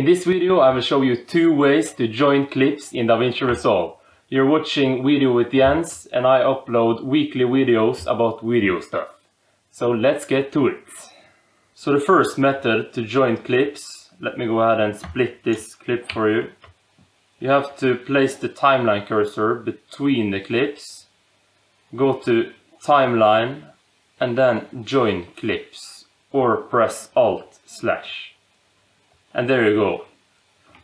In this video I will show you two ways to join clips in DaVinci Resolve. You're watching Video with Jens and I upload weekly videos about video stuff. So let's get to it. So the first method to join clips, let me go ahead and split this clip for you. You have to place the timeline cursor between the clips, go to timeline and then join clips or press alt slash. And there you go.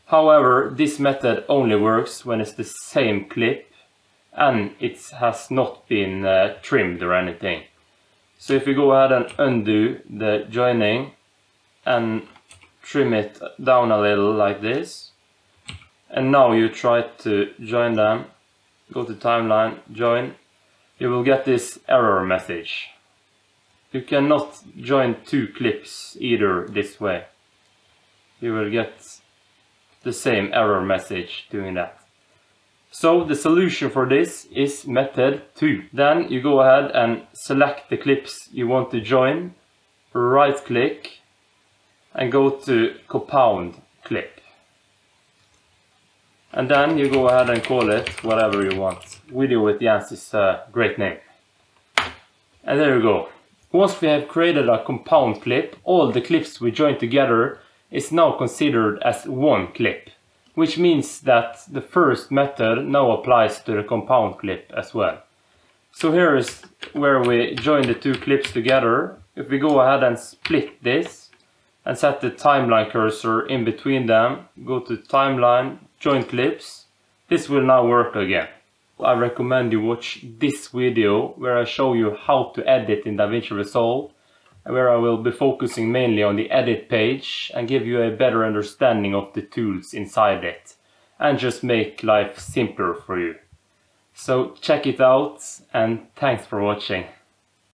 However, this method only works when it's the same clip and it has not been uh, trimmed or anything. So if you go ahead and undo the joining and trim it down a little like this and now you try to join them, go to timeline, join, you will get this error message. You cannot join two clips either this way. You will get the same error message doing that. So the solution for this is method 2. Then you go ahead and select the clips you want to join, right click and go to compound clip. And then you go ahead and call it whatever you want. Video with Jens is a great name. And there you go. Once we have created a compound clip, all the clips we join together is now considered as one clip. Which means that the first method now applies to the compound clip as well. So here is where we join the two clips together. If we go ahead and split this and set the timeline cursor in between them, go to timeline, join clips, this will now work again. I recommend you watch this video where I show you how to edit in DaVinci Resolve where I will be focusing mainly on the edit page and give you a better understanding of the tools inside it and just make life simpler for you. So check it out and thanks for watching.